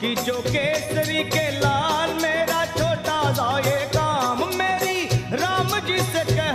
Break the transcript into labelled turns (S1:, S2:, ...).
S1: कि जो केसरी के लाल, मेरा छोटा सा ये काम मेरी राम जी से कह